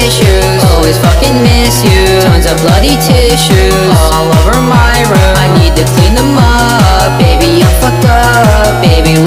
issues. Always fucking miss you. Tons of bloody tissues. All over my room. I need to clean them up. Baby, I'm fucked up. Baby,